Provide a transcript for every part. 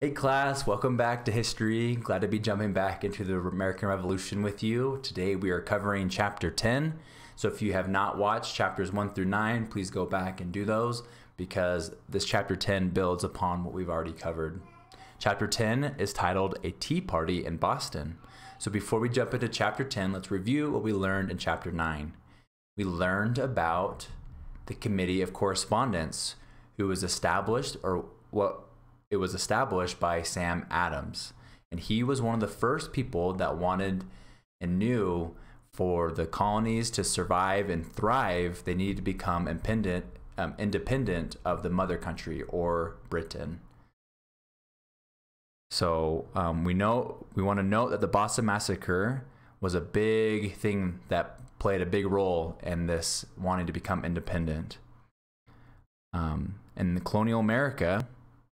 Hey class, welcome back to history. Glad to be jumping back into the American Revolution with you. Today we are covering chapter 10. So if you have not watched chapters 1 through 9, please go back and do those because this chapter 10 builds upon what we've already covered. Chapter 10 is titled A Tea Party in Boston. So before we jump into chapter 10, let's review what we learned in chapter 9. We learned about the Committee of Correspondence, who was established or what it was established by Sam Adams. And he was one of the first people that wanted and knew for the colonies to survive and thrive, they needed to become independent, um, independent of the mother country or Britain. So um, we know we want to note that the Boston Massacre was a big thing that played a big role in this wanting to become independent. Um, in the colonial America,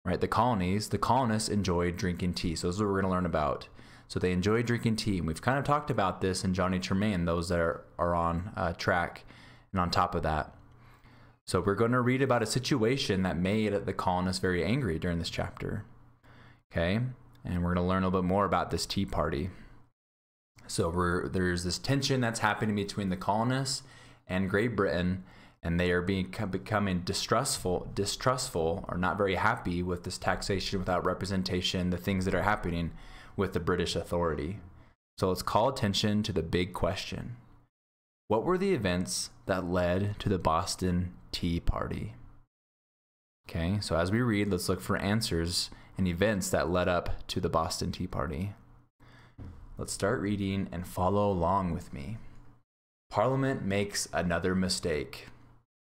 right? The colonies, the colonists enjoyed drinking tea. So this is what we're going to learn about. So they enjoy drinking tea. And we've kind of talked about this in Johnny Tremain. those that are, are on uh, track and on top of that. So we're going to read about a situation that made the colonists very angry during this chapter. Okay. And we're going to learn a little bit more about this tea party. So there's this tension that's happening between the colonists and Great Britain and they are being becoming distrustful distrustful or not very happy with this taxation without representation the things that are happening with the british authority. So let's call attention to the big question. What were the events that led to the boston tea party? Okay so as we read let's look for answers and events that led up to the boston tea party. Let's start reading and follow along with me. Parliament makes another mistake.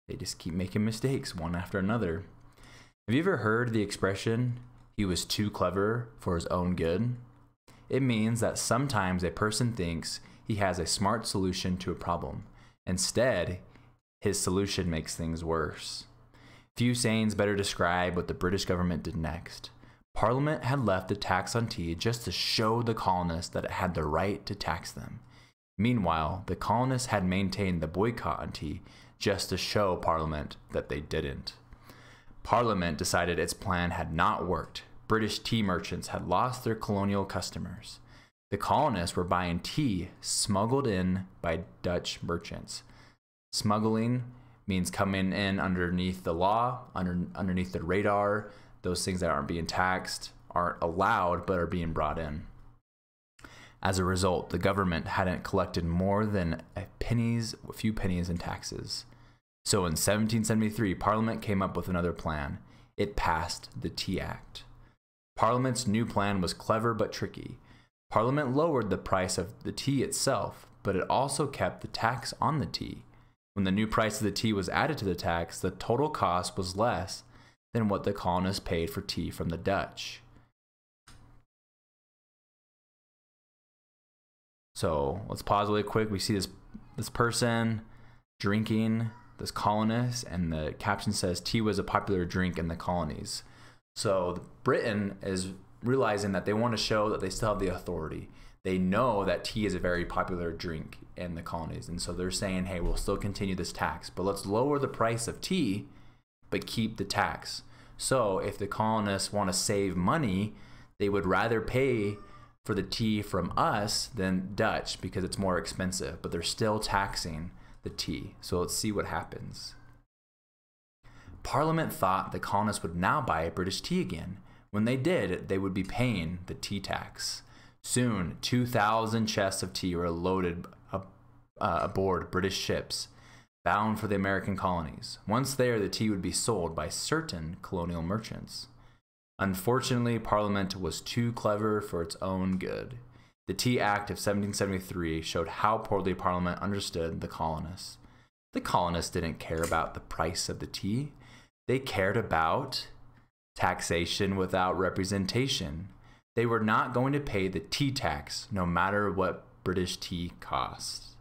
They just keep making mistakes one after another. Have you ever heard the expression, he was too clever for his own good? It means that sometimes a person thinks he has a smart solution to a problem. Instead, his solution makes things worse. Few sayings better describe what the British government did next. Parliament had left the tax on tea just to show the colonists that it had the right to tax them. Meanwhile, the colonists had maintained the boycott tea just to show Parliament that they didn't. Parliament decided its plan had not worked. British tea merchants had lost their colonial customers. The colonists were buying tea smuggled in by Dutch merchants. Smuggling means coming in underneath the law, under, underneath the radar. Those things that aren't being taxed aren't allowed but are being brought in. As a result, the government hadn't collected more than a pennies, a few pennies in taxes. So in 1773, Parliament came up with another plan. It passed the Tea Act. Parliament's new plan was clever but tricky. Parliament lowered the price of the tea itself, but it also kept the tax on the tea. When the new price of the tea was added to the tax, the total cost was less than what the colonists paid for tea from the Dutch. So let's pause really quick. We see this this person drinking this colonist, and the caption says tea was a popular drink in the colonies. So Britain is realizing that they want to show that they still have the authority. They know that tea is a very popular drink in the colonies, and so they're saying, "Hey, we'll still continue this tax, but let's lower the price of tea, but keep the tax." So if the colonists want to save money, they would rather pay for the tea from us than Dutch because it's more expensive, but they're still taxing the tea. So let's see what happens. Parliament thought the colonists would now buy British tea again. When they did, they would be paying the tea tax. Soon, 2,000 chests of tea were loaded up, uh, aboard British ships bound for the American colonies. Once there, the tea would be sold by certain colonial merchants. Unfortunately, Parliament was too clever for its own good. The Tea Act of 1773 showed how poorly Parliament understood the colonists. The colonists didn't care about the price of the tea, they cared about taxation without representation. They were not going to pay the tea tax no matter what British tea costs.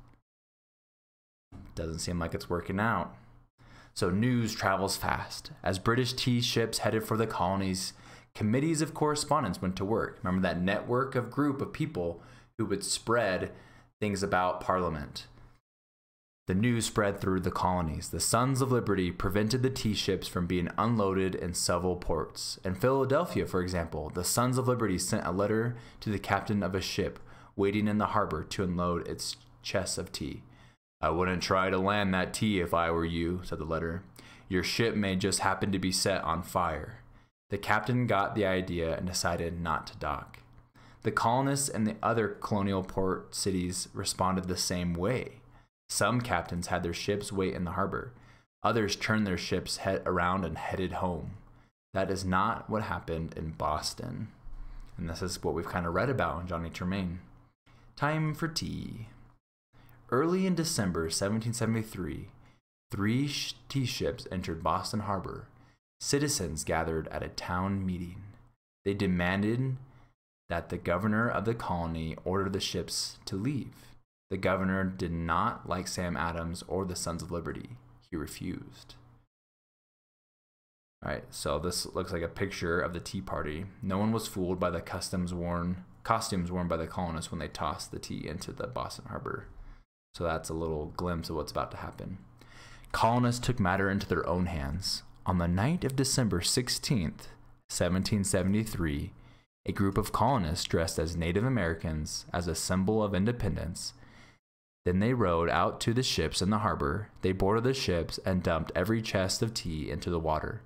Doesn't seem like it's working out. So news travels fast. As British tea ships headed for the colonies, committees of correspondence went to work. Remember that network of group of people who would spread things about Parliament. The news spread through the colonies. The Sons of Liberty prevented the tea ships from being unloaded in several ports. In Philadelphia, for example, the Sons of Liberty sent a letter to the captain of a ship waiting in the harbor to unload its chests of tea. I wouldn't try to land that tea if I were you, said the letter. Your ship may just happen to be set on fire. The captain got the idea and decided not to dock. The colonists and the other colonial port cities responded the same way. Some captains had their ships wait in the harbor. Others turned their ships head around and headed home. That is not what happened in Boston. And this is what we've kind of read about in Johnny Tremain. Time for tea. Early in December 1773, three tea ships entered Boston Harbor. Citizens gathered at a town meeting. They demanded that the governor of the colony order the ships to leave. The governor did not like Sam Adams or the Sons of Liberty. He refused. All right, so this looks like a picture of the Tea Party. No one was fooled by the customs worn costumes worn by the colonists when they tossed the tea into the Boston Harbor. So that's a little glimpse of what's about to happen. Colonists took matter into their own hands. On the night of December 16th, 1773, a group of colonists dressed as Native Americans as a symbol of independence then they rowed out to the ships in the harbor. They boarded the ships and dumped every chest of tea into the water.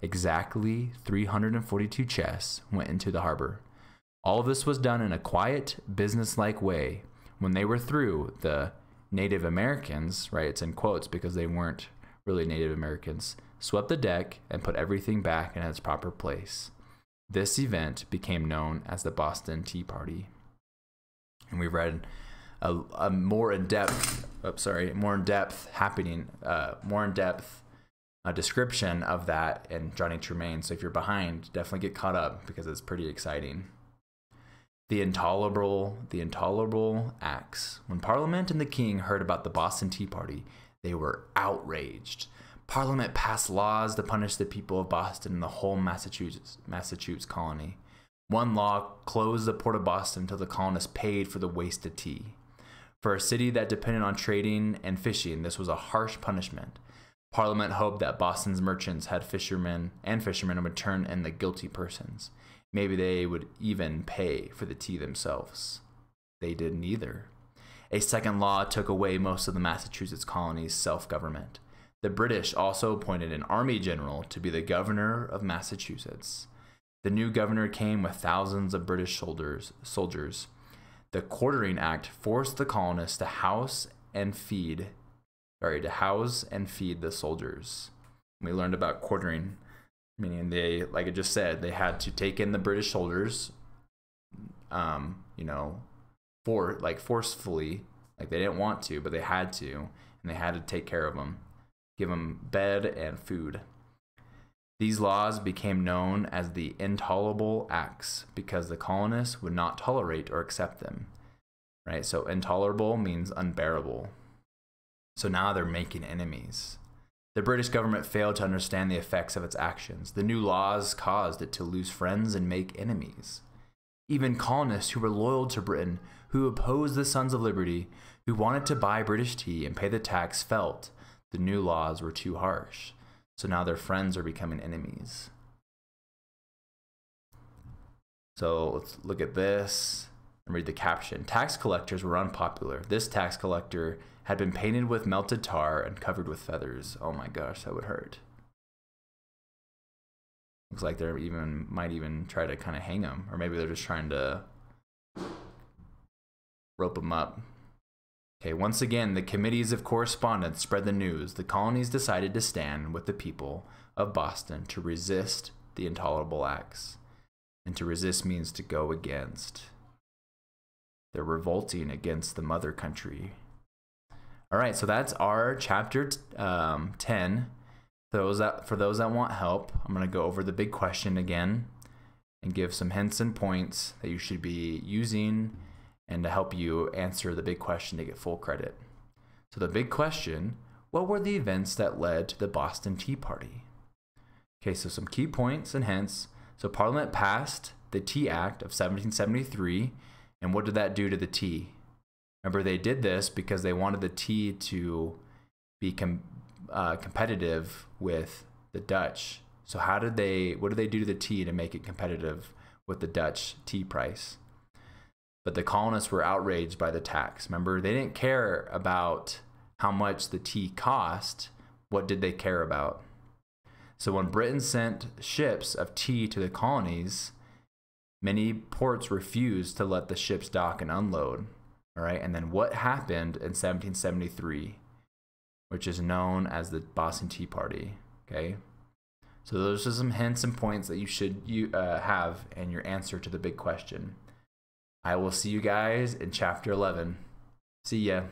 Exactly 342 chests went into the harbor. All of this was done in a quiet, businesslike way. When they were through, the Native Americans, right, it's in quotes because they weren't really Native Americans, swept the deck and put everything back in its proper place. This event became known as the Boston Tea Party. And we read a, a more in depth, sorry, more in depth happening, uh, more in depth uh, description of that in Johnny Tremain. So if you're behind, definitely get caught up because it's pretty exciting. The intolerable, the intolerable acts. When Parliament and the King heard about the Boston Tea Party, they were outraged. Parliament passed laws to punish the people of Boston and the whole Massachusetts, Massachusetts colony. One law closed the port of Boston until the colonists paid for the wasted tea. For a city that depended on trading and fishing, this was a harsh punishment. Parliament hoped that Boston's merchants had fishermen and fishermen would turn in the guilty persons. Maybe they would even pay for the tea themselves. They did neither. A second law took away most of the Massachusetts colony's self government. The British also appointed an army general to be the governor of Massachusetts. The new governor came with thousands of British soldiers, the Quartering Act forced the colonists to house and feed, sorry, to house and feed the soldiers. We learned about quartering, meaning they, like I just said, they had to take in the British soldiers, um, you know, for like forcefully, like they didn't want to, but they had to, and they had to take care of them, give them bed and food. These laws became known as the Intolerable Acts because the colonists would not tolerate or accept them. Right? So intolerable means unbearable. So now they're making enemies. The British government failed to understand the effects of its actions. The new laws caused it to lose friends and make enemies. Even colonists who were loyal to Britain, who opposed the Sons of Liberty, who wanted to buy British tea and pay the tax, felt the new laws were too harsh. So now their friends are becoming enemies. So let's look at this and read the caption. Tax collectors were unpopular. This tax collector had been painted with melted tar and covered with feathers. Oh my gosh, that would hurt. Looks like they're even might even try to kind of hang him, or maybe they're just trying to rope him up. Okay, once again, the committees of correspondence spread the news. The colonies decided to stand with the people of Boston to resist the intolerable acts. And to resist means to go against. They're revolting against the mother country. All right, so that's our chapter um, 10. Those that, for those that want help, I'm going to go over the big question again and give some hints and points that you should be using and to help you answer the big question to get full credit. So, the big question what were the events that led to the Boston Tea Party? Okay, so some key points and hints. So, Parliament passed the Tea Act of 1773, and what did that do to the tea? Remember, they did this because they wanted the tea to be com- uh, competitive with the Dutch. So how did they? What did they do to the tea to make it competitive with the Dutch tea price? But the colonists were outraged by the tax. Remember, they didn't care about how much the tea cost. What did they care about? So when Britain sent ships of tea to the colonies, many ports refused to let the ships dock and unload. All right, and then what happened in 1773, which is known as the Boston Tea Party? Okay, so those are some hints and points that you should you uh, have in your answer to the big question. I will see you guys in chapter 11. See ya.